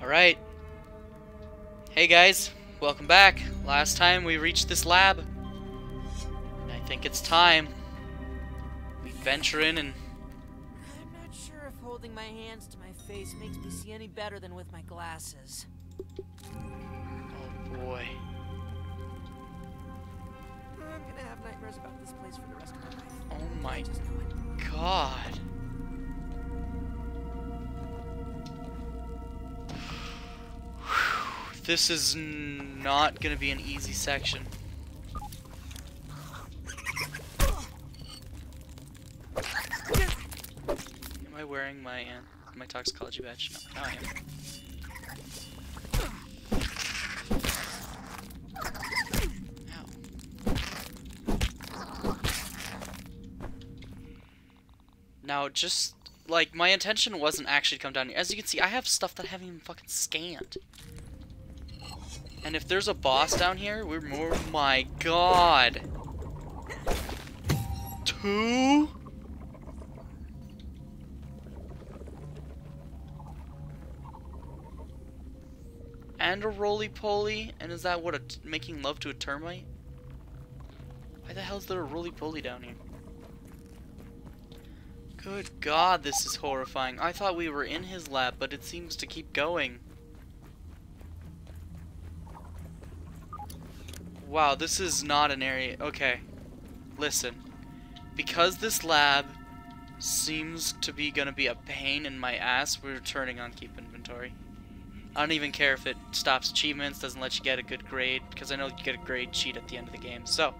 Alright. Hey guys, welcome back. Last time we reached this lab. And I think it's time. We venture in and... I'm not sure if holding my hands to my face makes me see any better than with my glasses. Oh boy. I'm gonna have nightmares about this place for the rest of my life. Oh my I This is not gonna be an easy section. Am I wearing my uh, my toxicology badge? No, now I am. Now, just like my intention wasn't actually to come down here. As you can see, I have stuff that I haven't even fucking scanned. And if there's a boss down here, we're more. Oh my god. Two? And a roly poly? And is that what a making love to a termite? Why the hell is there a roly poly down here? Good god, this is horrifying. I thought we were in his lab, but it seems to keep going. Wow, this is not an area. Okay. Listen. Because this lab seems to be gonna be a pain in my ass, we're turning on keep inventory. I don't even care if it stops achievements, doesn't let you get a good grade, because I know you get a grade cheat at the end of the game. So,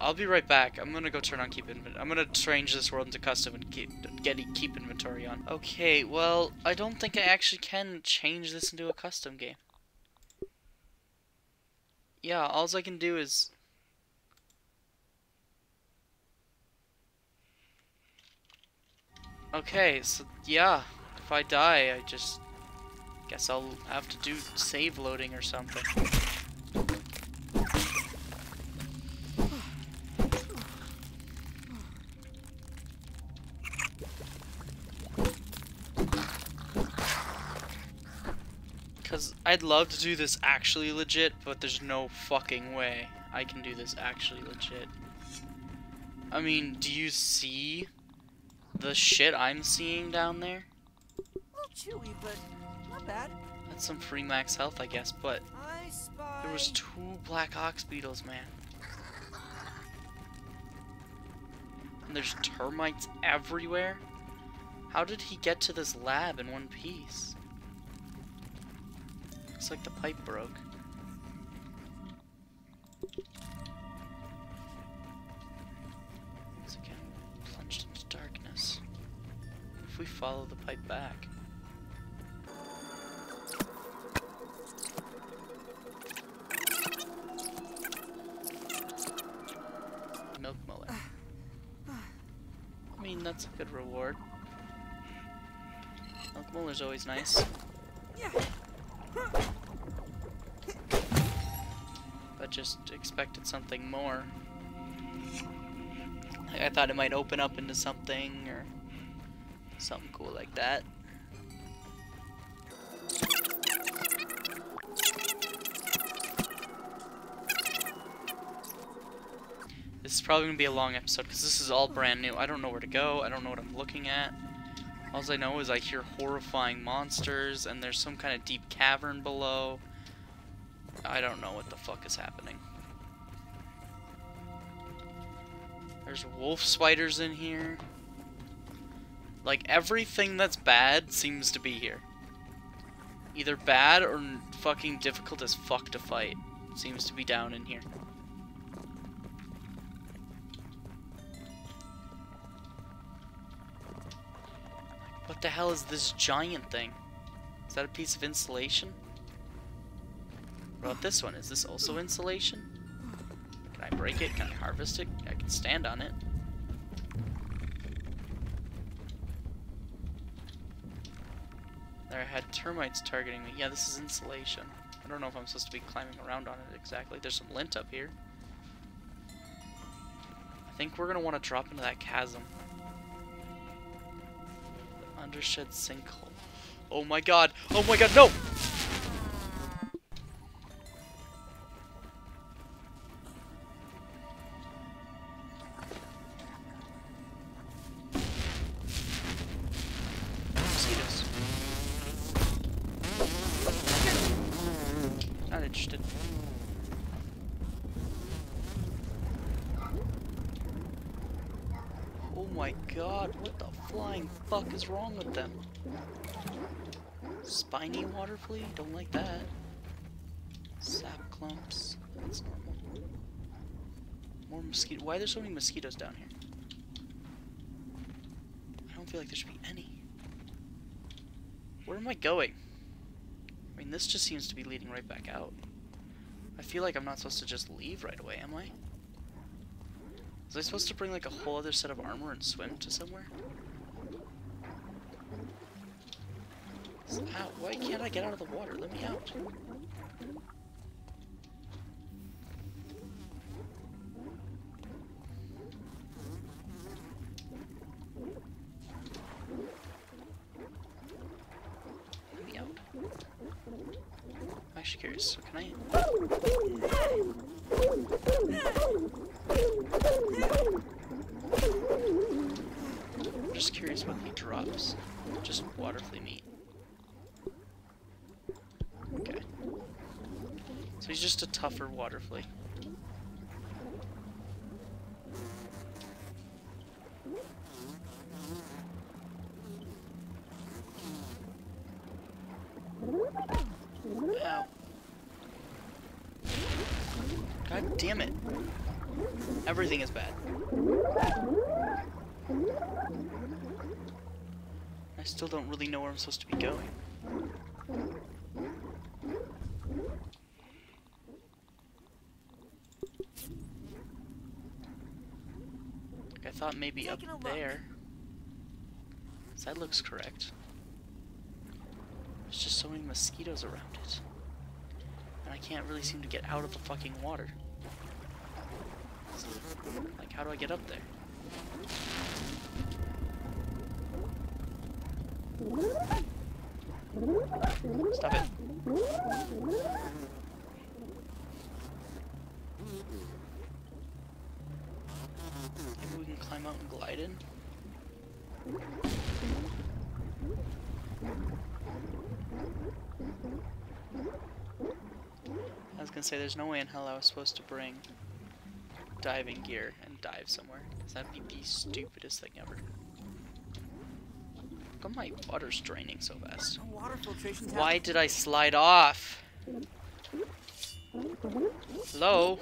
I'll be right back. I'm gonna go turn on keep inventory. I'm gonna change this world into custom and keep, get keep inventory on. Okay, well, I don't think I actually can change this into a custom game. Yeah, alls I can do is... Okay, so yeah, if I die, I just guess I'll have to do save loading or something. Because I'd love to do this actually legit, but there's no fucking way I can do this actually legit. I mean, do you see the shit I'm seeing down there? A little chewy, but not bad. That's some free max health, I guess, but I there was two black ox beetles, man. And there's termites everywhere? How did he get to this lab in one piece? Looks like the pipe broke. Once again, plunged into darkness. If we follow the pipe back. Milk Molar. I mean, that's a good reward. Milk Molar's always nice. But just expected something more. I thought it might open up into something or something cool like that. This is probably going to be a long episode because this is all brand new. I don't know where to go. I don't know what I'm looking at. All I know is I hear horrifying monsters and there's some kind of deep cavern below. I don't know what the fuck is happening. There's wolf spiders in here. Like everything that's bad seems to be here. Either bad or fucking difficult as fuck to fight seems to be down in here. What the hell is this giant thing? Is that a piece of insulation? What about this one? Is this also insulation? Can I break it? Can I harvest it? I can stand on it. There I had termites targeting me. Yeah, this is insulation. I don't know if I'm supposed to be climbing around on it exactly. There's some lint up here. I think we're going to want to drop into that chasm. Undershed sinkhole. Oh my god. Oh my god, no! Wrong with them? Spiny water flea? Don't like that. Sap clumps. That's normal. More mosquito. Why are there so many mosquitoes down here? I don't feel like there should be any. Where am I going? I mean, this just seems to be leading right back out. I feel like I'm not supposed to just leave right away, am I? Was I supposed to bring like a whole other set of armor and swim to somewhere? Why can't I get out of the water? Let me out. Damn it. Everything is bad. I still don't really know where I'm supposed to be going. Like, I thought maybe up Taking there. So that looks correct. There's just so many mosquitoes around it. And I can't really seem to get out of the fucking water. Like, how do I get up there? Stop it. Maybe we can climb out and glide in? I was gonna say, there's no way in hell I was supposed to bring diving gear and dive somewhere. 'cause that'd be the stupidest thing ever. How come my water's draining so fast? Water Why did I slide off? Hello?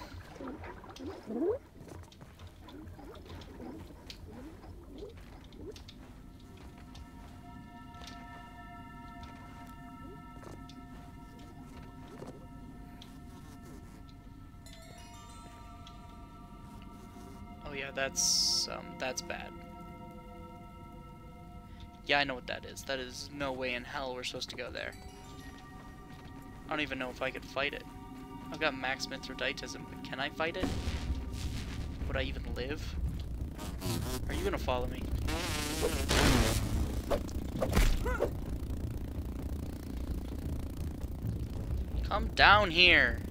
That's um that's bad. Yeah, I know what that is. That is no way in hell we're supposed to go there. I don't even know if I could fight it. I've got max Mithridatism, but can I fight it? Would I even live? Are you gonna follow me? Come down here!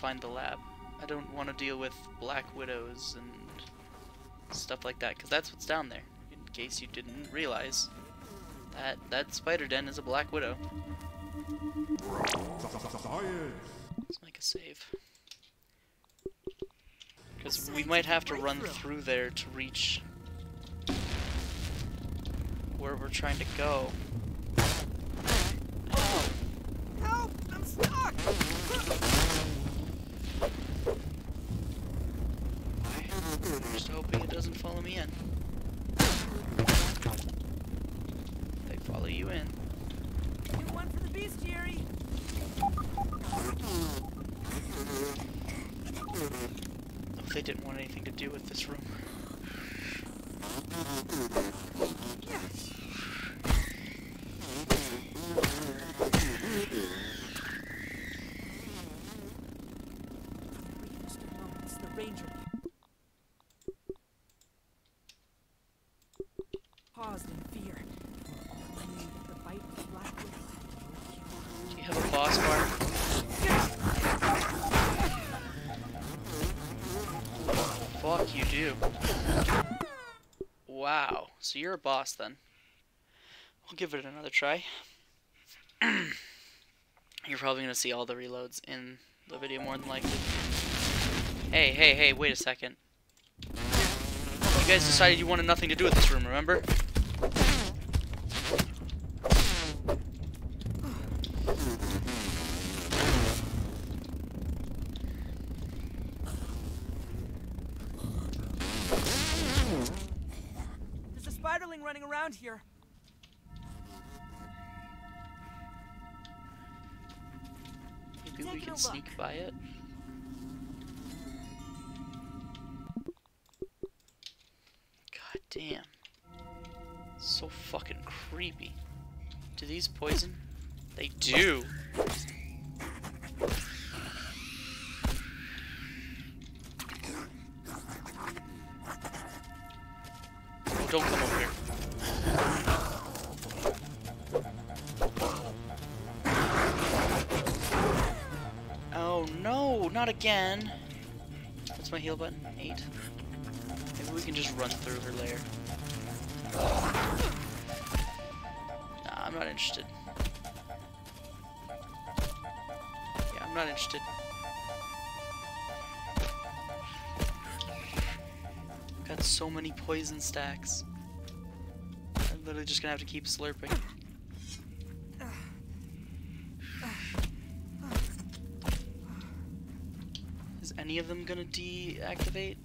Find the lab. I don't want to deal with black widows and stuff like that, because that's what's down there. In case you didn't realize, that that spider den is a black widow. Let's make a save. Because we might have to run through there to reach where we're trying to go. Help! I'm stuck! I'm just hoping it doesn't follow me in. They follow you in. New one for the bestiary. Oh, they didn't want anything to do with this room. You're a boss then. I'll give it another try. you're probably gonna see all the reloads in the video more than likely. Hey, hey, hey, wait a second. You guys decided you wanted nothing to do with this room, remember? Sneak by it. God damn. So fucking creepy. Do these poison? They do. Oh, don't come over not again. What's my heal button? Eight. Maybe we can just run through her lair. Nah, I'm not interested. Yeah, I'm not interested. Got so many poison stacks. I'm literally just gonna have to keep slurping. Of them gonna deactivate?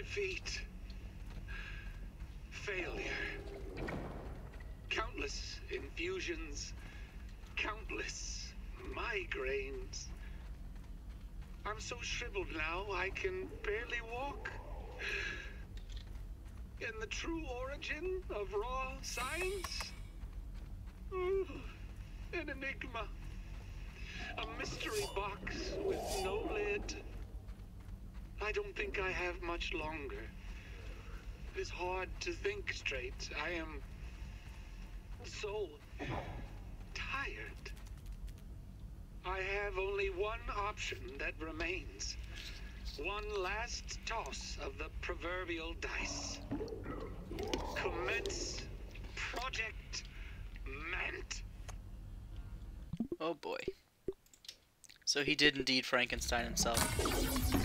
Defeat. Failure. Countless infusions. Countless migraines. I'm so shriveled now I can barely walk. And the true origin of raw science? Ooh, an enigma. A mystery box with no. I don't think I have much longer. It is hard to think straight. I am so tired. I have only one option that remains. One last toss of the proverbial dice. Commence Project Mant. Oh boy. So he did indeed Frankenstein himself.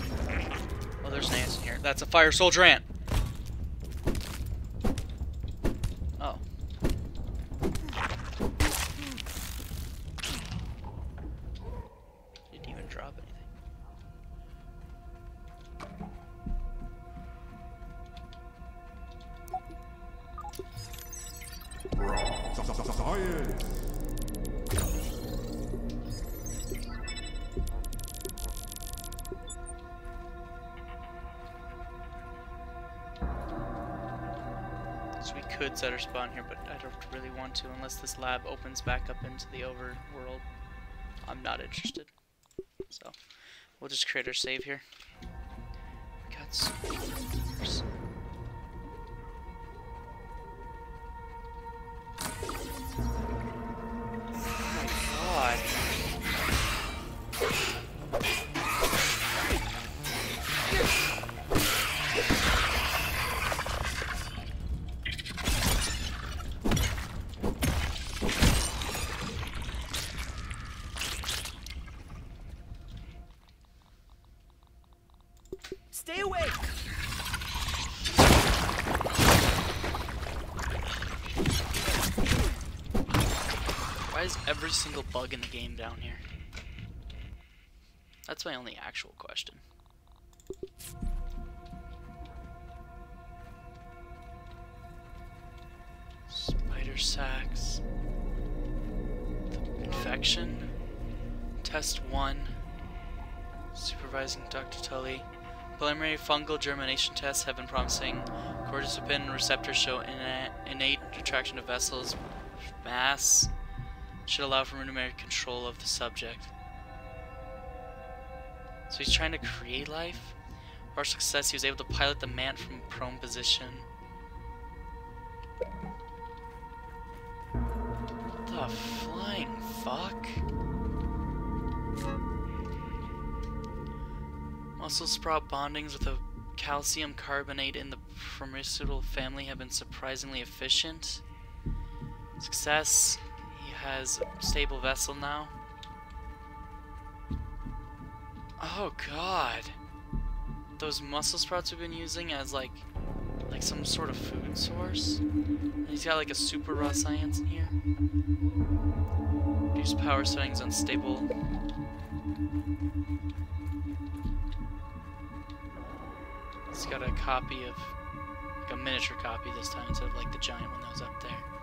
There's an ant in here. That's a fire soldier ant. Spawn here, but I don't really want to unless this lab opens back up into the overworld. I'm not interested. So we'll just create our save here. Got so every single bug in the game down here? That's my only actual question. Spider sacks. Infection. Test 1. Supervising Dr. Tully. Preliminary fungal germination tests have been promising. Cordycepin receptors show innate attraction to vessels. Mass should allow for numeric control of the subject. So he's trying to create life. For success, he was able to pilot the man from prone position. The flying fuck? Muscle sprout bondings with a calcium carbonate in the formicidal family have been surprisingly efficient. Success. He has stable vessel now. Oh god. Those muscle sprouts we've been using as like like some sort of food source. And he's got like a super raw science in here. Use power settings unstable. He's got a copy of like a miniature copy this time instead of like the giant one that was up there.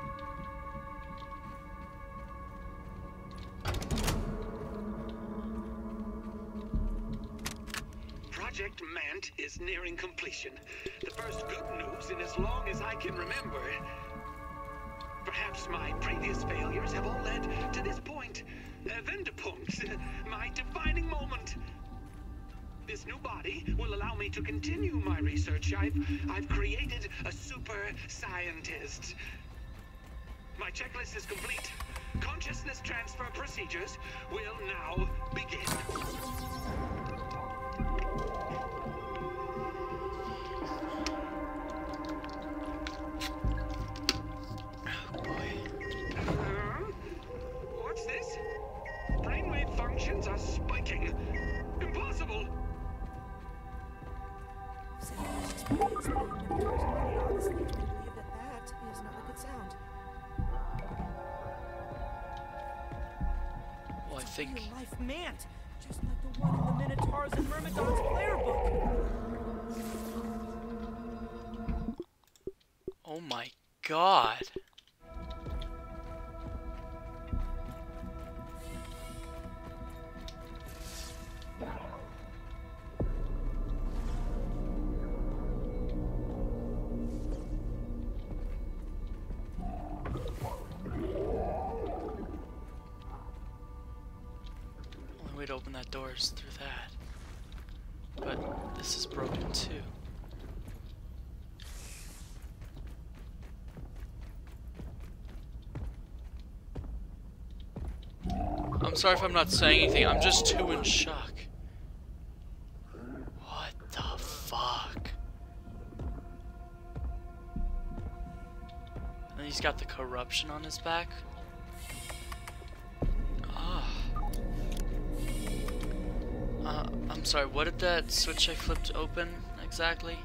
Project Mant is nearing completion. The first good news in as long as I can remember. Perhaps my previous failures have all led to this point. Uh, Vendepunkt, my defining moment. This new body will allow me to continue my research. I've, I've created a super scientist. My checklist is complete. Consciousness transfer procedures will now begin. Think life mant, just like the one in the Minotaurs and Myrmidon's player book. Oh my god. Sorry if I'm not saying anything. I'm just too in shock. What the fuck? And he's got the corruption on his back. Ah. Uh, I'm sorry, what did that switch I flipped open exactly?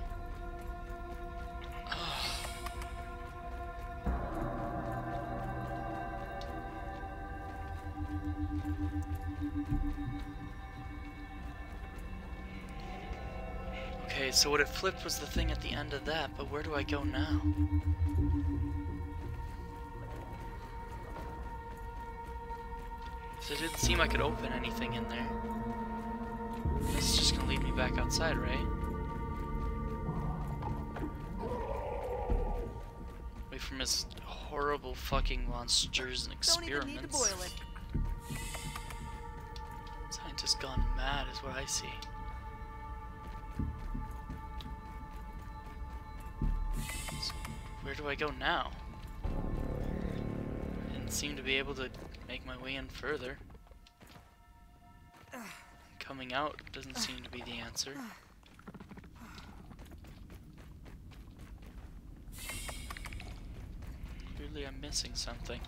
So what it flipped was the thing at the end of that, but where do I go now? So it didn't seem I could open anything in there. This is just gonna lead me back outside, right? Away from his horrible fucking monsters and Don't even need to experiments. boil it. Scientist gone mad is what I see. Do I go now? Didn't seem to be able to make my way in further. Coming out doesn't seem to be the answer. Clearly I'm missing something.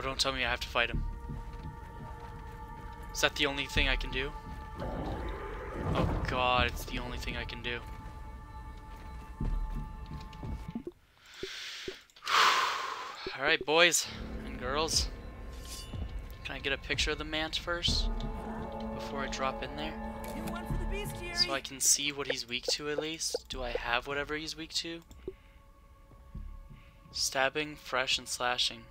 Oh, don't tell me I have to fight him. Is that the only thing I can do? Oh god, it's the only thing I can do. Alright, boys and girls. Can I get a picture of the mant first? Before I drop in there? You went for the bestiary. So I can see what he's weak to at least? Do I have whatever he's weak to? Stabbing, fresh, and slashing.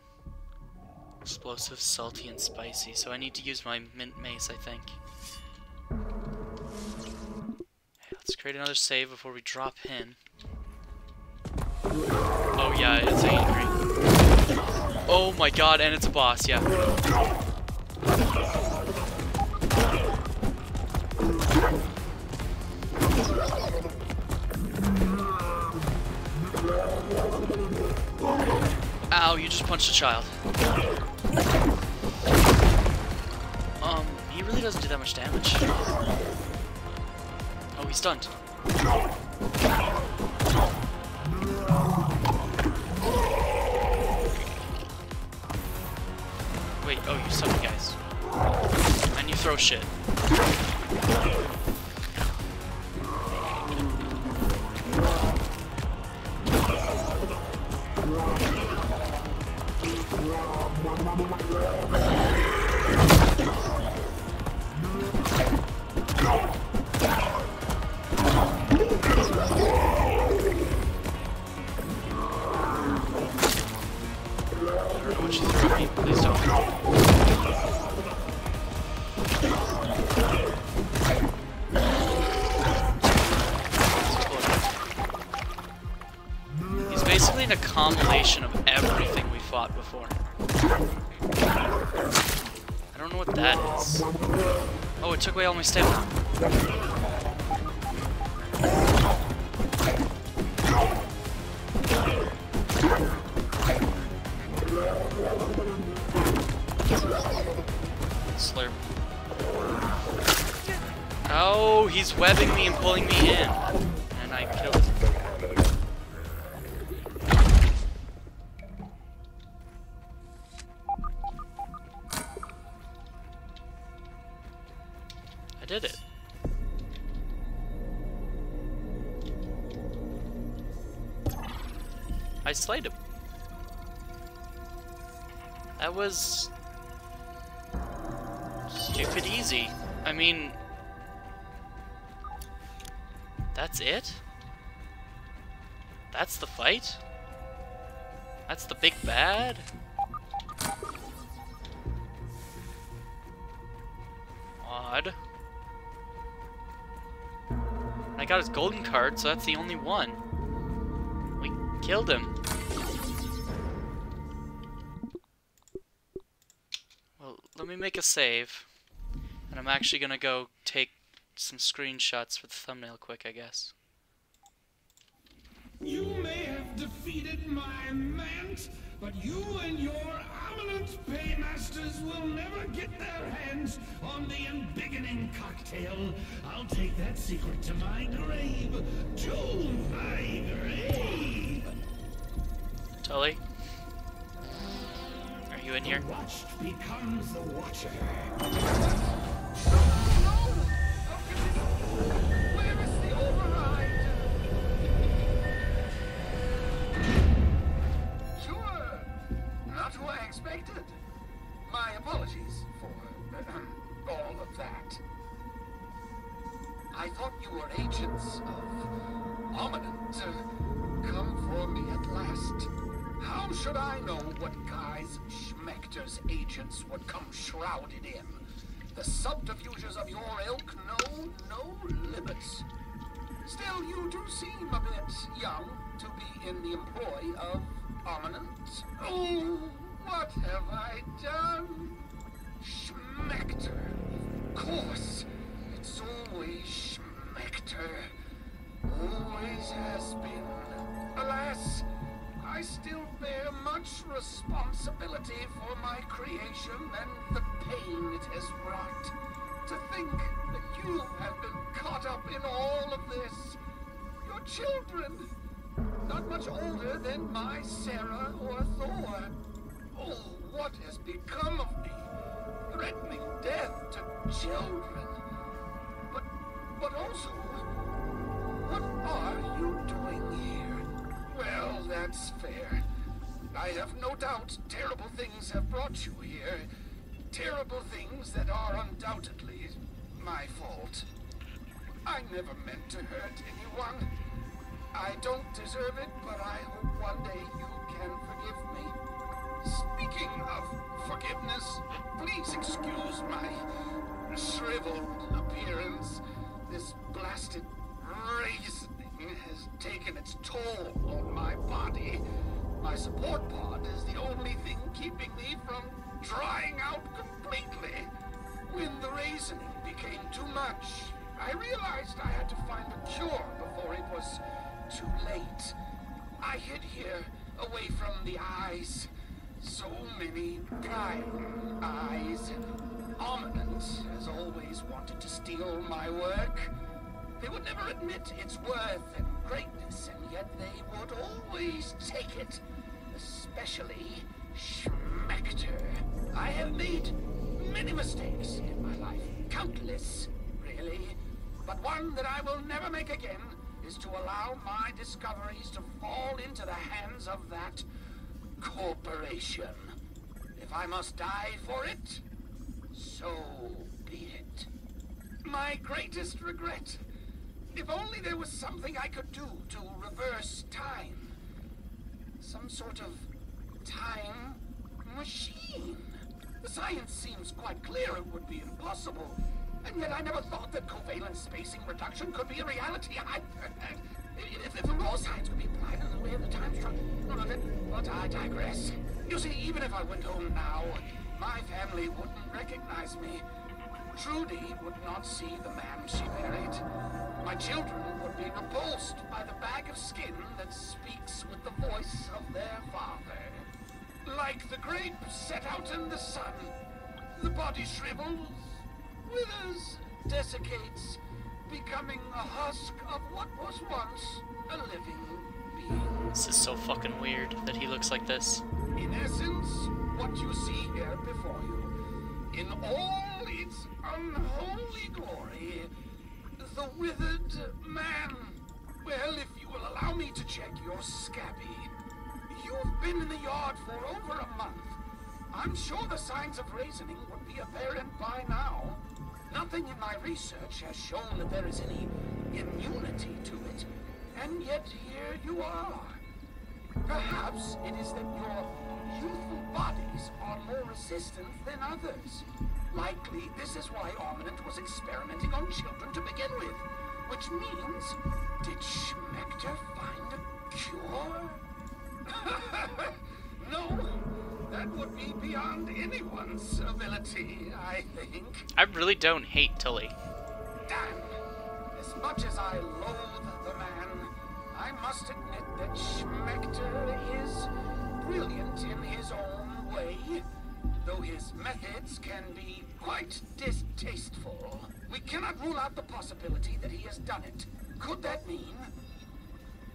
Explosive, salty, and spicy. So I need to use my mint mace, I think. Let's create another save before we drop in. Oh yeah, it's angry. Oh my god, and it's a boss, yeah. Ow, you just punched a child. Um, he really doesn't do that much damage. Oh, he's stunned. Wait, oh, you suck, guys. And you throw shit. It took away all my stamina. Slurp. Oh, he's webbing me and pulling me in. Slayed him. That was stupid easy. I mean, that's it? That's the fight? That's the big bad? Odd. I got his golden card, so that's the only one. We killed him. Let me make a save. And I'm actually gonna go take some screenshots for the thumbnail quick, I guess. You may have defeated my mant, but you and your Ominent paymasters will never get their hands on the embiggening cocktail. I'll take that secret to my grave. To my grave. Tully? Are you in here? My apologies for all of that. I thought you were agents of Ominent. Come for me at last. How should I know what guise Schmector's agents would come shrouded in? The subterfuges of your ilk know no limits. Still, you do seem a bit young to be in the employ of Ominent. Oh, what have I done? Schmector. Of course. Much responsibility for my creation and the pain it has wrought. To think that you have been caught up in all of this. Your children, not much older than my Sarah or Thor. Oh, what has become of me, threatening death to children. But, but also, what are you doing here? Well, that's fair. I have no doubt terrible things have brought you here. Terrible things that are undoubtedly my fault. I never meant to hurt anyone. I don't deserve it, but I hope one day you can forgive me. Speaking of forgiveness, please excuse my shriveled appearance. This blasted raisin has taken its toll on my body. My support pod is the only thing keeping me from drying out completely. When the raisoning became too much, I realized I had to find a cure before it was too late. I hid here, away from the eyes. So many prying eyes. Ominent has always wanted to steal my work. They would never admit its worth and greatness, and yet they would always take it. Especially Schmector. I have made many mistakes in my life. Countless, really. But one that I will never make again is to allow my discoveries to fall into the hands of that corporation. If I must die for it, so be it. My greatest regret. If only there was something I could do to reverse time. Some sort of time machine. The science seems quite clear it would be impossible. And yet I never thought that covalent spacing reduction could be a reality. I, if, if the raw science could be applied in the way of the time it, but I digress. You see, even if I went home now, my family wouldn't recognize me. Trudy would not see the man she married. My children would be repulsed by the bag of skin that speaks with the voice of their father. Like the grape set out in the sun, the body shrivels, withers, desiccates, becoming a husk of what was once a living being. This is so fucking weird that he looks like this. In essence, what you see here before you, in all unholy glory, the withered man. Well, if you will allow me to check your scabby, you've been in the yard for over a month. I'm sure the signs of raisoning would be apparent by now. Nothing in my research has shown that there is any immunity to it, and yet here you are. Perhaps it is that your youthful bodies are more resistant than others. Likely, this is why Ominent was experimenting on children to begin with. Which means, did Schmector find a cure? no, that would be beyond anyone's ability, I think. I really don't hate Tully. Damn! As much as I loathe the man, I must admit that Schmector is brilliant in his own way. Though his methods can be quite distasteful, we cannot rule out the possibility that he has done it. Could that mean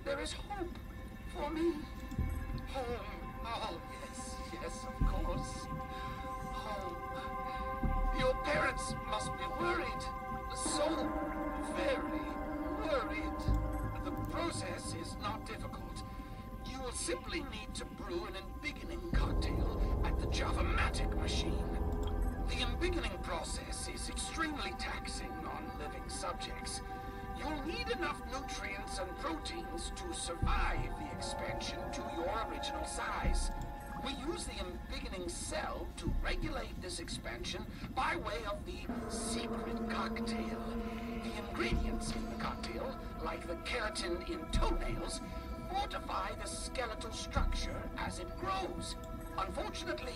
there is hope for me? Home. Oh, yes, yes, of course. Home. Your parents must be worried. So very worried. The process is not difficult. You will simply need to brew an embiggening cocktail at the Java-Matic machine. The embiggening process is extremely taxing on living subjects. You'll need enough nutrients and proteins to survive the expansion to your original size. We use the embiggening cell to regulate this expansion by way of the secret cocktail. The ingredients in the cocktail, like the keratin in toenails, fortify the skeletal structure as it grows. Unfortunately,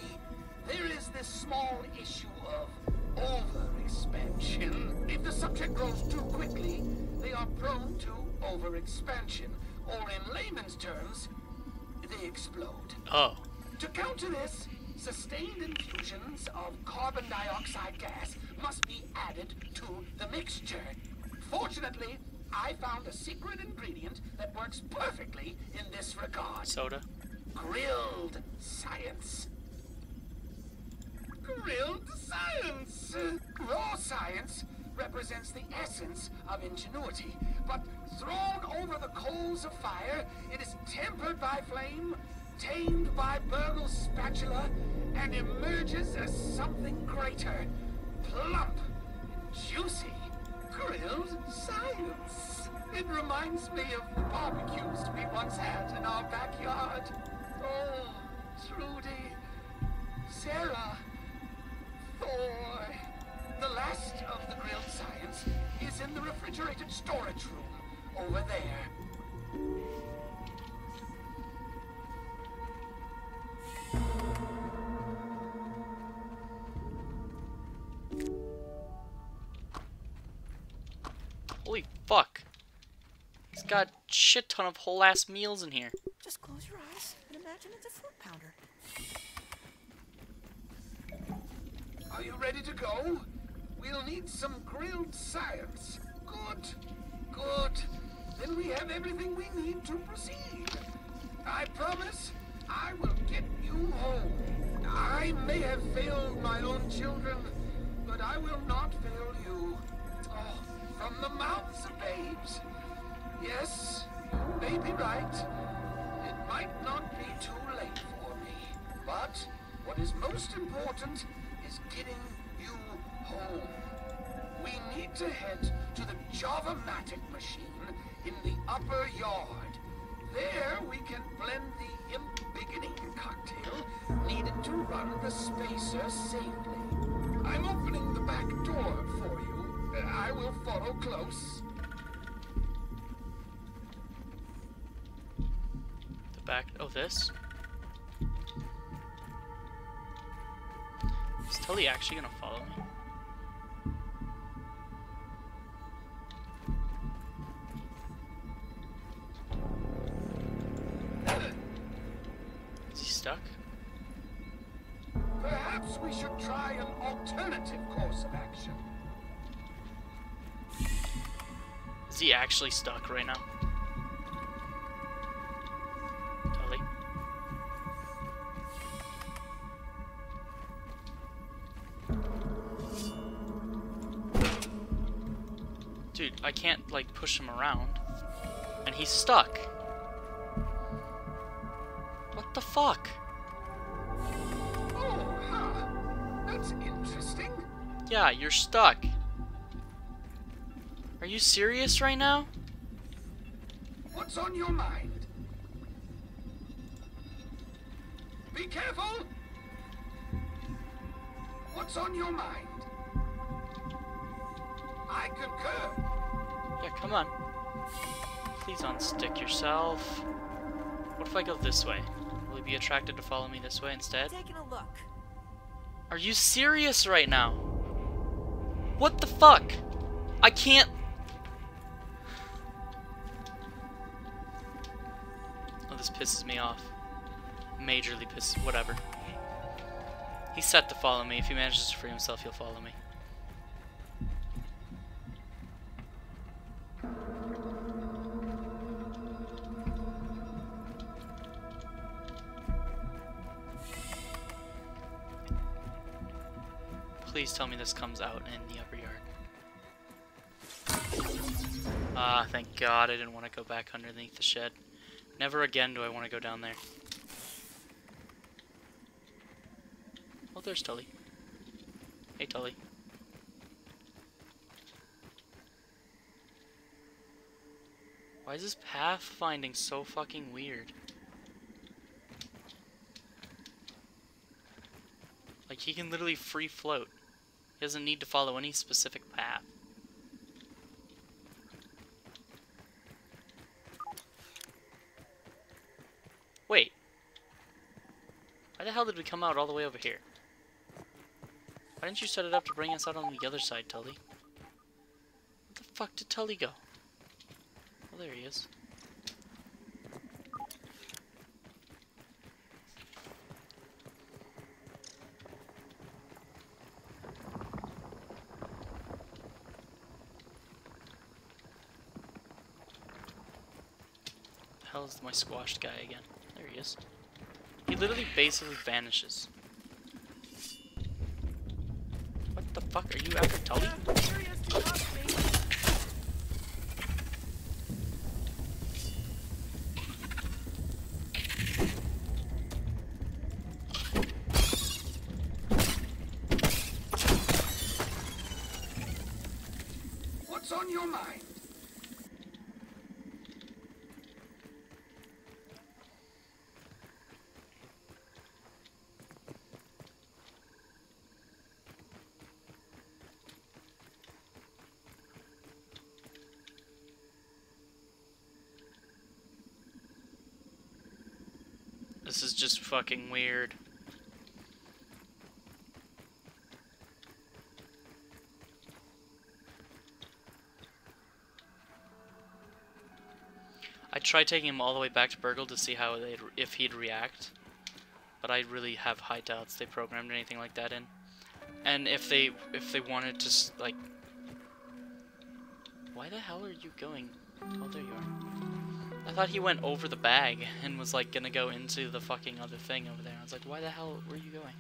there is this small issue of overexpansion. If the subject grows too quickly, they are prone to overexpansion. Or in layman's terms, they explode. Oh. To counter this, sustained infusions of carbon dioxide gas must be added to the mixture. Fortunately, I found a secret ingredient works perfectly in this regard. Soda. Grilled science. grilled science. Raw science represents the essence of ingenuity, but thrown over the coals of fire, it is tempered by flame, tamed by Burgle's spatula, and emerges as something greater, plump, juicy, grilled science. It reminds me of the barbecues we once had in our backyard. Oh, Trudy, Sarah, Thor. The last of the grilled science is in the refrigerated storage room over there. Holy fuck. He's got shit ton of whole ass meals in here. Just close your eyes and imagine it's a fruit pounder. Are you ready to go? We'll need some grilled science. Good. Good. Then we have everything we need to proceed. I promise I will get you home. I may have failed my own children, but I will not fail you. Oh, from the mouths of babes. Yes, you may be right. It might not be too late for me. But what is most important is getting you home. We need to head to the Java-Matic machine in the upper yard. There we can blend the embiggening cocktail needed to run the spacer safely. I'm opening the back door for you. I will follow close. Back. Oh, this? Is Tully actually gonna follow me? Is he stuck? Perhaps we should try an alternative course of action. Is he actually stuck right now? Like, push him around. And he's stuck. What the fuck? Oh, huh. That's interesting. Yeah, you're stuck. Are you serious right now? What's on your mind? What if I go this way? Will he be attracted to follow me this way instead? Taking a look. Are you serious right now? What the fuck? I can't. Oh, this pisses me off. Majorly pisses. Whatever. He's set to follow me. If he manages to free himself, he'll follow me. Please tell me this comes out in the upper yard. Ah, thank God I didn't want to go back underneath the shed. Never again do I want to go down there. Oh, there's Tully. Hey, Tully. Why is this pathfinding so fucking weird? Like, he can literally free float. He doesn't need to follow any specific path. Wait. Why the hell did we come out all the way over here? Why didn't you set it up to bring us out on the other side, Tully? Where the fuck did Tully go? Oh, there he is. hell's my squashed guy again? There he is. He literally basically vanishes. What the fuck? Are you after Tully? This is just fucking weird. I tried taking him all the way back to Burgle to see how they if he'd react, but I really have high doubts they programmed anything like that in. And if they if they wanted to like, why the hell are you going? Oh, there you are. I thought he went over the bag and was like gonna go into the fucking other thing over there. I was like, why the hell were you going?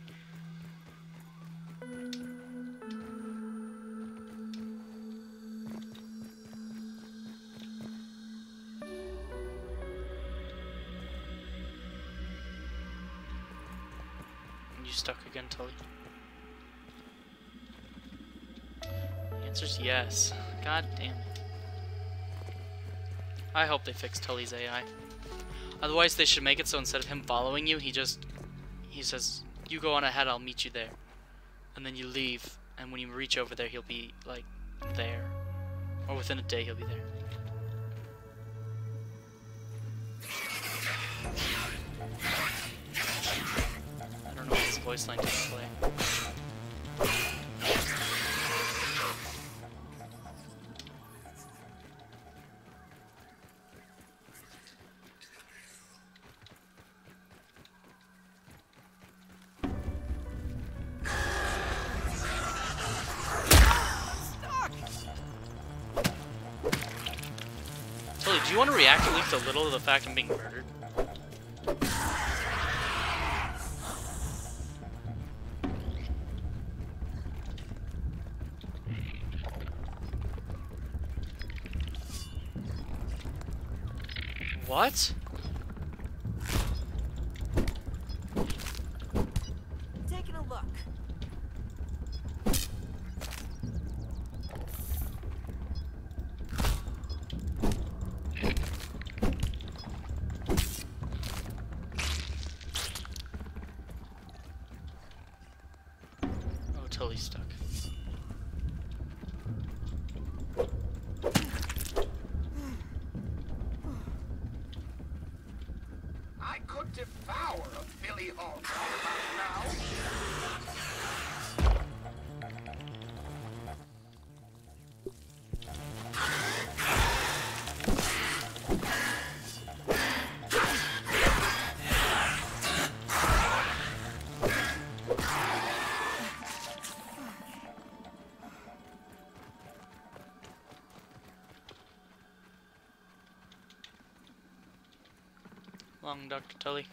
You stuck again, Tully? The answer's yes. God damn it. I hope they fix Tully's AI. Otherwise, they should make it so instead of him following you, he just he says, "You go on ahead. I'll meet you there," and then you leave. And when you reach over there, he'll be like there, or within a day, he'll be there. I don't know what this voice line does play. React a little to the fact I'm being murdered? What? Long Dr. Tully.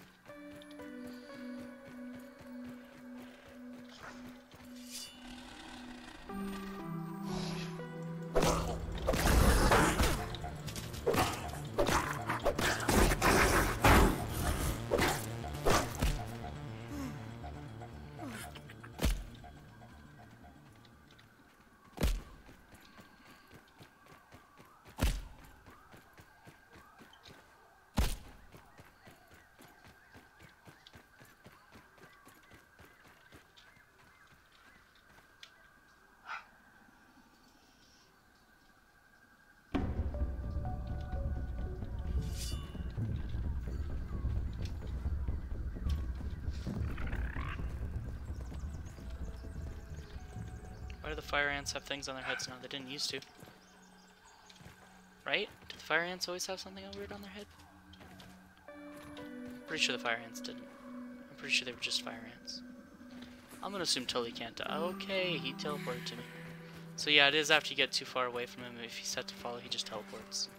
Why do the fire ants have things on their heads now? They didn't used to. Right? Did the fire ants always have something weird on their head? Pretty sure the fire ants didn't. I'm pretty sure they were just fire ants. I'm gonna assume Tully can't die. Okay, he teleported to me. So yeah, it is after you get too far away from him. If he's set to follow, he just teleports.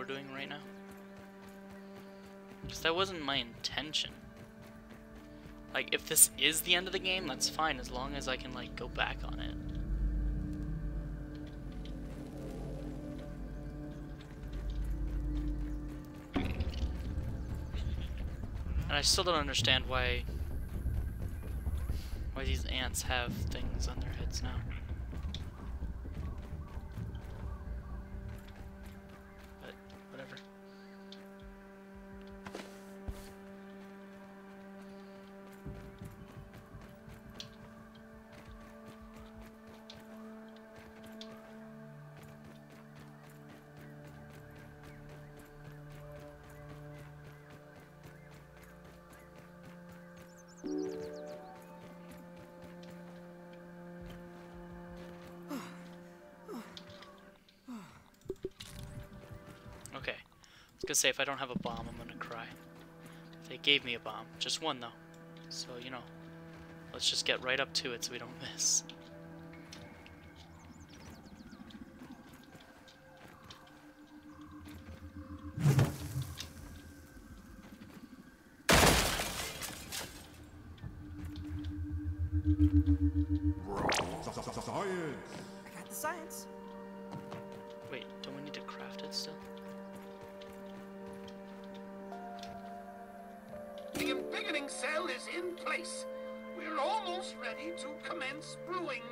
We're doing right now? Because that wasn't my intention. Like, if this is the end of the game, that's fine, as long as I can, like, go back on it. And I still don't understand why... why these ants have things on their heads now. Say, if I don't have a bomb, I'm gonna cry. They gave me a bomb. Just one, though. So, you know, let's just get right up to it so we don't miss. Science! I got the science. Wait, don't we need to craft it still? The embiggening cell is in place. We're almost ready to commence brewing.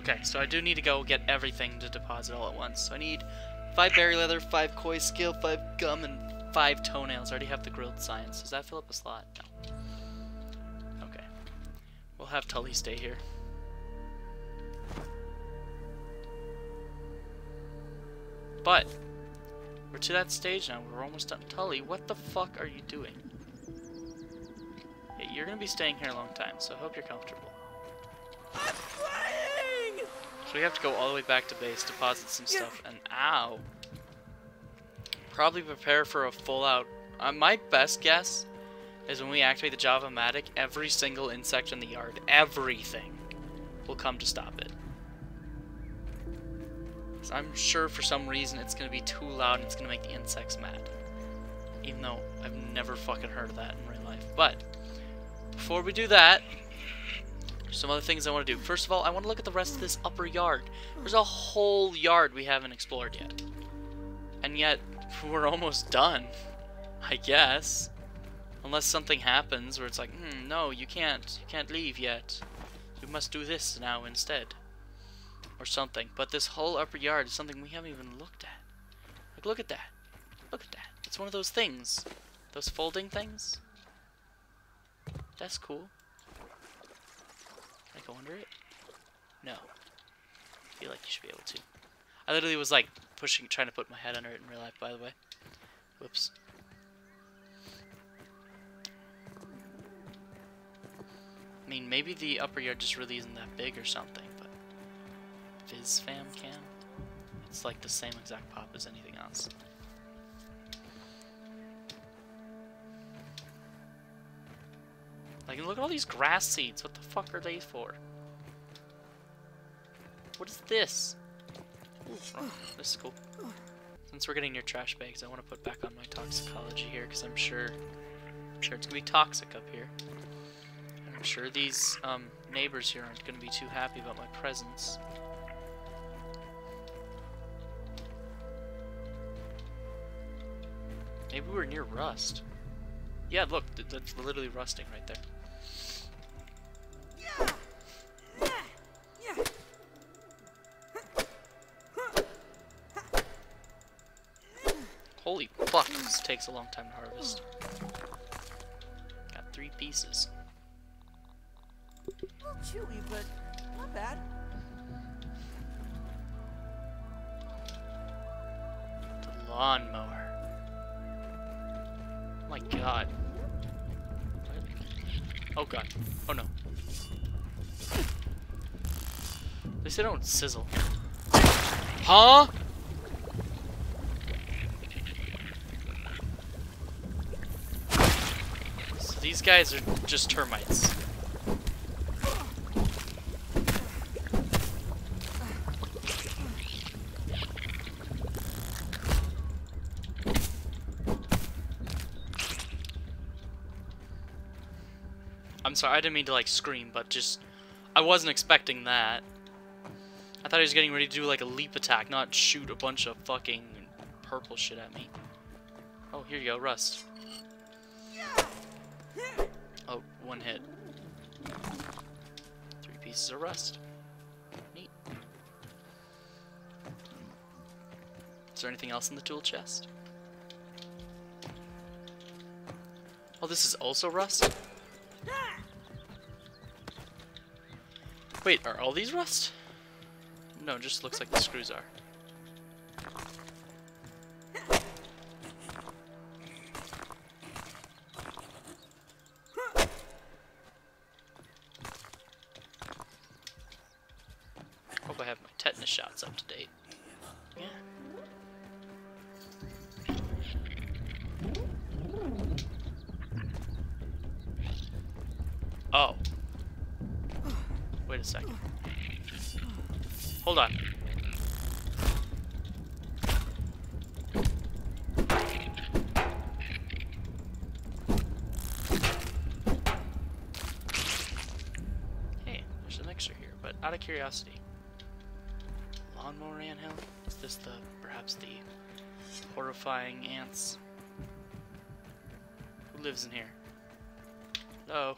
Okay, so I do need to go get everything to deposit all at once. So I need five berry leather, five koi scale, five gum, and five toenails. I already have the grilled science. Does that fill up a slot? No. Okay. We'll have Tully stay here. But we're to that stage now. We're almost done. Tully, what the fuck are you doing? Yeah, you're gonna be staying here a long time, so I hope you're comfortable. So we have to go all the way back to base, deposit some stuff, and ow. Probably prepare for a full out. Uh, my best guess is when we activate the Java-matic, every single insect in the yard, everything, will come to stop it. 'Cause I'm sure for some reason it's going to be too loud and it's going to make the insects mad. Even though I've never fucking heard of that in real life. But, before we do that, some other things I want to do. First of all, I want to look at the rest of this upper yard. There's a whole yard we haven't explored yet. And yet, we're almost done. I guess. Unless something happens where it's like, hmm, no, you can't. You can't leave yet. You must do this now instead. Or something. But this whole upper yard is something we haven't even looked at. Like, look at that. Look at that. It's one of those things. Those folding things. That's cool. Go under it? No. I feel like you should be able to. I literally was like pushing, trying to put my head under it in real life, by the way. Whoops. I mean, maybe the upper yard just really isn't that big or something, but FizzFam can. It's like the same exact pop as anything else. Like, look at all these grass seeds. What the fuck are they for? What is this? Oh, this is cool. Since we're getting near trash bags, I want to put back on my toxicology here because I'm sure, I'm sure it's gonna be toxic up here. And I'm sure these um, neighbors here aren't gonna be too happy about my presence. Maybe we're near rust. Yeah, look, that's literally rusting right there. This takes a long time to harvest. Got three pieces. A little chewy, but not bad. The lawnmower. my god. Oh god. Oh no. At least they don't sizzle. Huh? So these guys are just termites. I'm sorry, I didn't mean to like scream, but just I wasn't expecting that. I thought he was getting ready to do like a leap attack, not shoot a bunch of fucking purple shit at me. Oh, here you go, rust. Oh, one hit. Three pieces of rust. Neat. Is there anything else in the tool chest? Oh, this is also rust? Wait, are all these rust? No, just looks like the screws are. Have my tetanus shots up to date. Yeah. Oh. Wait a second. Hold on. Hey, there's an extra here, but out of curiosity. Lawnmower anthill? Is this the, perhaps the horrifying ants? Who lives in here? Hello?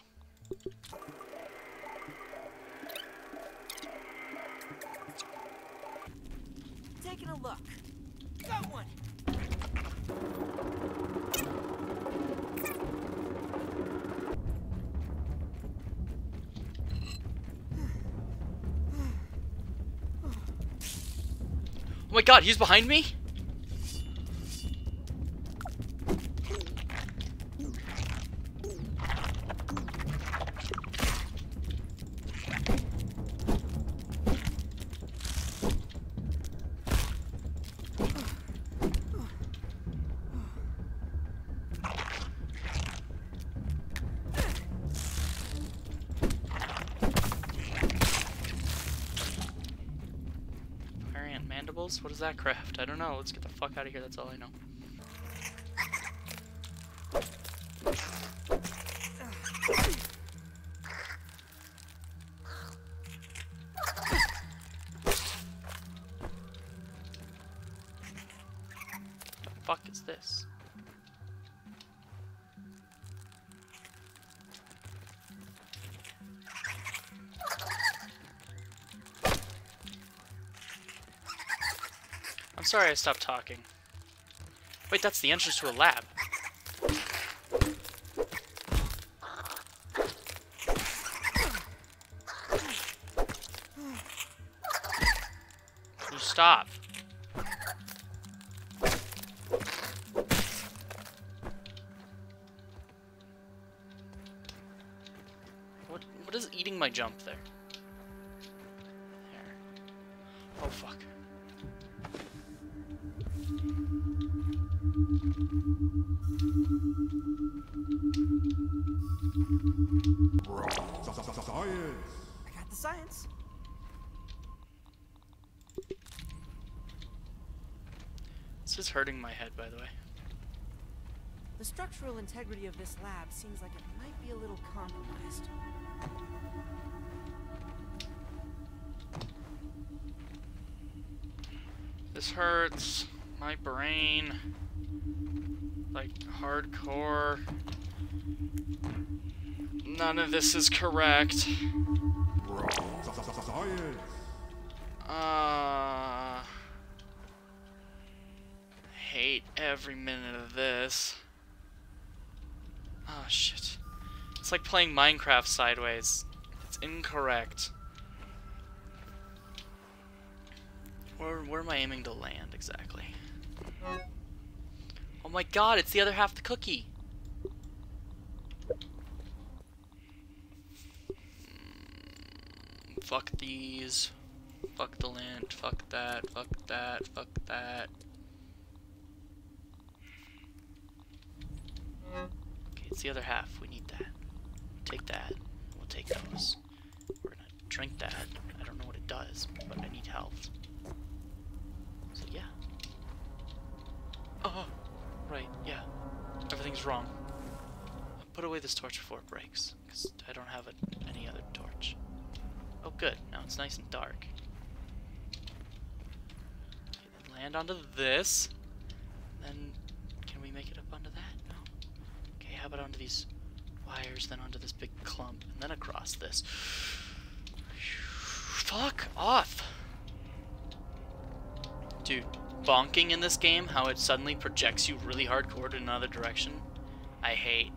God, he's behind me? That craft? I don't know. Let's get the fuck out of here. That's all I know. I'm sorry I stopped talking. Wait, that's the entrance to a lab. You stop. What what is eating my jump there? Hurting my head, by the way. The structural integrity of this lab seems like it might be a little compromised. This hurts my brain. Like, hardcore. None of this is correct. Every minute of this. Oh shit. It's like playing Minecraft sideways. It's incorrect. Where, where am I aiming to land exactly? Oh my god, it's the other half of the cookie! Fuck these. Fuck the lint. Fuck that. Fuck that. Fuck that. Okay, it's the other half. We need that. Take that. We'll take those. We're gonna drink that. I don't know what it does, but I need health. So yeah. Oh, right, yeah. Everything's wrong. I'll put away this torch before it breaks, because I don't have a, any other torch. Oh good, now it's nice and dark. Okay, land onto this. Then, can we make it up onto that? How about onto these wires, then onto this big clump, and then across this. Fuck off! Dude, bonking in this game, how it suddenly projects you really hardcore in another direction, I hate.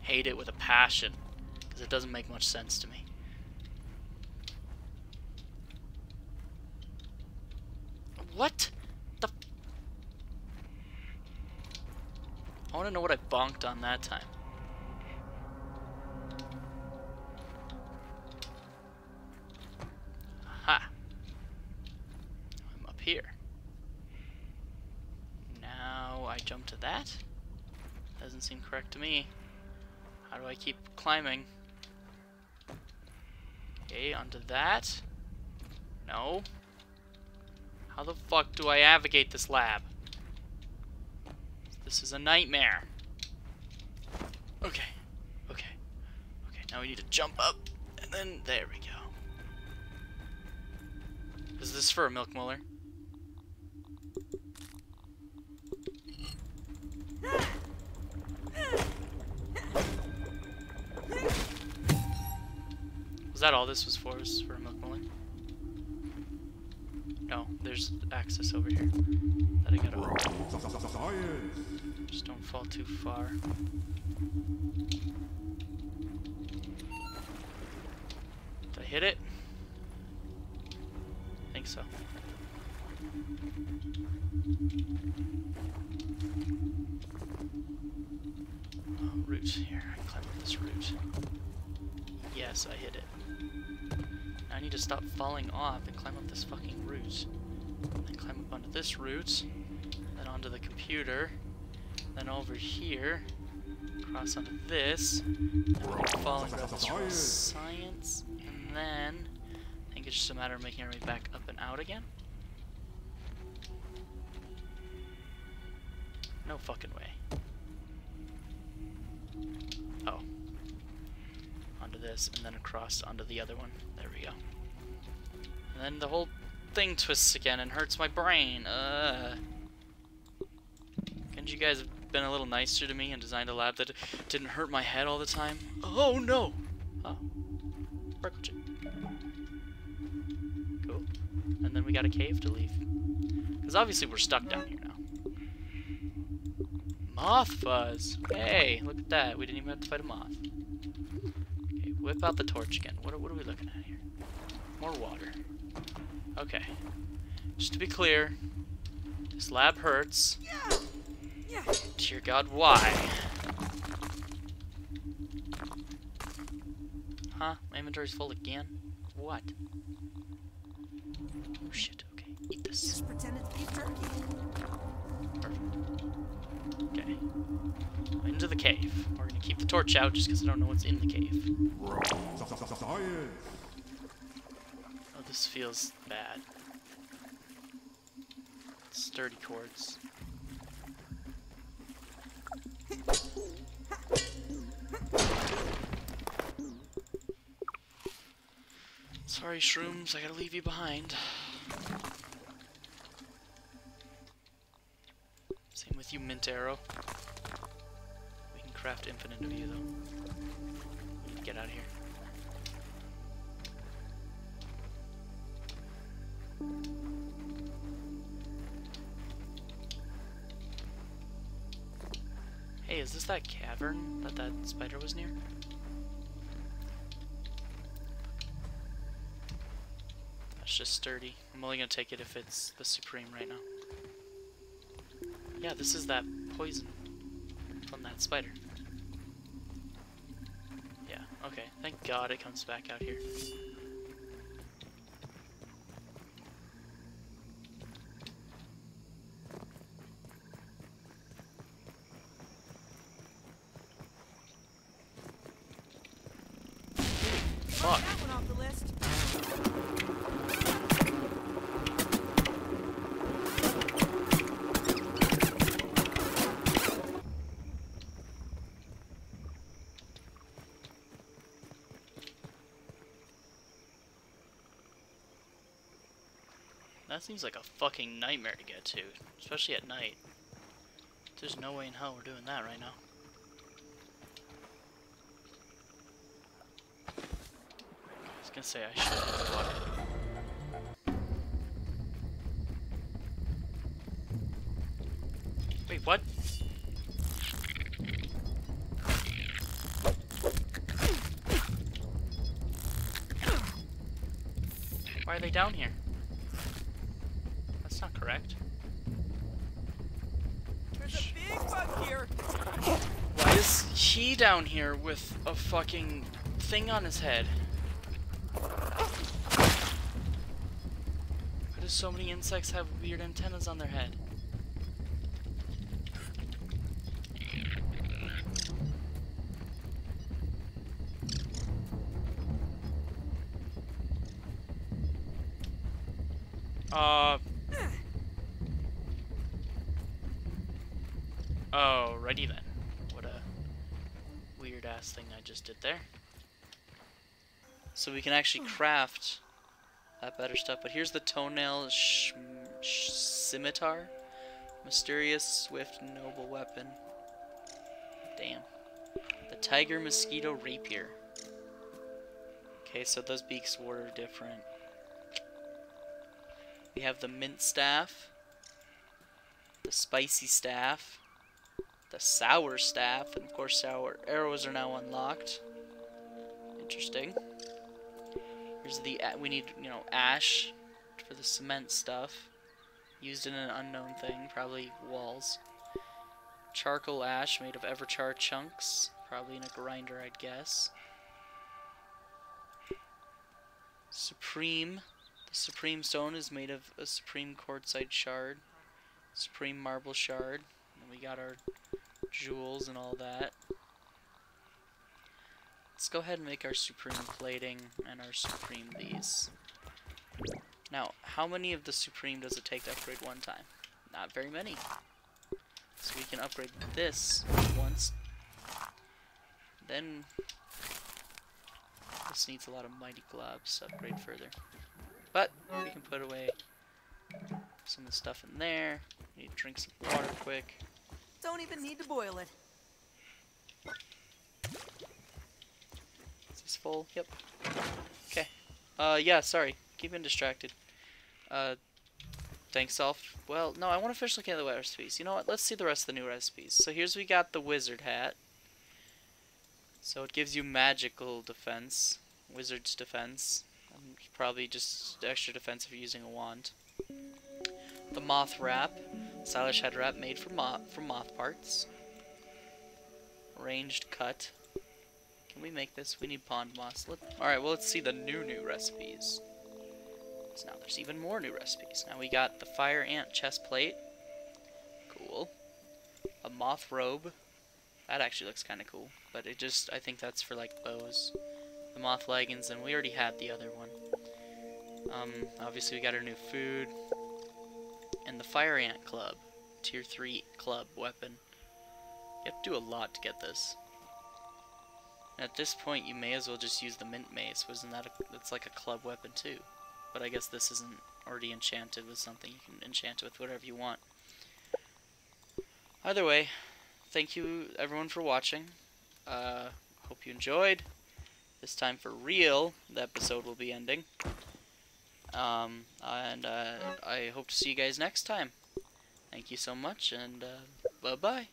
Hate it with a passion. Because it doesn't make much sense to me. What? The... I want to know what I bonked on that time. Aha. I'm up here. Now I jump to that? Doesn't seem correct to me. How do I keep climbing? Okay, onto that. No. How the fuck do I navigate this lab? This is a nightmare. Okay. Okay. Okay, now we need to jump up. And then, there we go. Is this for a milk molar? Was that all this was for? Was for a? No, there's access over here that I gotta open. Just don't fall too far. Did I hit it? I think so. Oh, root here. I climb up this root. Yes, I hit it. I need to stop falling off and climb up this fucking root. Then climb up onto this root, then onto the computer, then over here, cross onto this, then industrial science, and then I think it's just a matter of making our way back up and out again. No fucking way. Oh. Onto this, and then across onto the other one. There we go. And then the whole thing twists again and hurts my brain. Uh. Couldn't you guys have been a little nicer to me and designed a lab that didn't hurt my head all the time? Oh no! Oh. Chip. Cool. And then we got a cave to leave. Because obviously we're stuck down here now. Moth fuzz! Hey, look at that. We didn't even have to fight a moth. Okay, whip out the torch again. What are, what are we looking at here? More water. Okay. Just to be clear, this lab hurts. Yeah. Yeah. Dear God, why? Huh? My inventory's full again? What? Oh shit, okay. Eat this. Just pretended to be turkey. Okay. Into the cave. We're gonna keep the torch out just because I don't know what's in the cave. Oh, this feels bad. Sturdy cords. Sorry, shrooms, I gotta leave you behind. Same with you, Mint Arrow. We can craft infinite of you, though. We need to get out of here. Hey, is this that cavern that that spider was near? That's just sturdy. I'm only gonna take it if it's the supreme right now. Yeah, this is that poison from that spider. Yeah, okay. Thank God it comes back out here. Fuck. That one off the list. That seems like a fucking nightmare to get to, especially at night. There's no way in hell we're doing that right now. I was gonna say I should the. Wait, what? Why are they down here? Correct. There's a big bug here. Why is he down here with a fucking thing on his head? Why do so many insects have weird antennas on their head? Did there. So we can actually hmm. craft that better stuff. But here's the toenail sh sh scimitar. Mysterious, swift, noble weapon. Damn. The tiger mosquito rapier. Okay, so those beaks were different. We have the mint staff, the spicy staff, the sour staff, and of course sour arrows are now unlocked. Interesting. Here's the we need you know ash for the cement stuff, used in an unknown thing, probably walls. Charcoal ash made of everchar chunks, probably in a grinder, I'd guess. Supreme. The Supreme Stone is made of a Supreme Quartzite Shard, Supreme Marble Shard, and we got our jewels and all that. Let's go ahead and make our Supreme Plating and our Supreme these. Now, how many of the Supreme does it take to upgrade one time? Not very many. So we can upgrade this once. Then this needs a lot of mighty globs to upgrade further. But we can put away some of the stuff in there. Need to drink some water quick. Don't even need to boil it. Is this full? Yep. Okay. Uh, yeah, sorry. Keeping distracted. Uh, thanks, Elf. Well, no, I want to finish looking at the recipes. You know what? Let's see the rest of the new recipes. So here's we got the wizard hat. So it gives you magical defense. Wizard's defense. Um, probably just extra defense if you're using a wand. The moth wrap. Stylish head wrap made from moth, from moth parts. Ranged cut. Can we make this? We need pond moss. Let, Alright, well, let's see the new, new recipes. So now there's even more new recipes. Now we got the fire ant chest plate. Cool. A moth robe. That actually looks kind of cool. But it just, I think that's for like bows. The moth leggings, and we already had the other one. Um, obviously we got our new food. And the Fire Ant Club, tier 3 club weapon. You have to do a lot to get this. At this point, you may as well just use the Mint Mace. Wasn't that a, that's like a club weapon too? But I guess this isn't already enchanted with something. You can enchant it with whatever you want. Either way, thank you everyone for watching. Uh, hope you enjoyed. This time for real, the episode will be ending. Um, and uh, I hope to see you guys next time. Thank you so much, and uh, bye bye.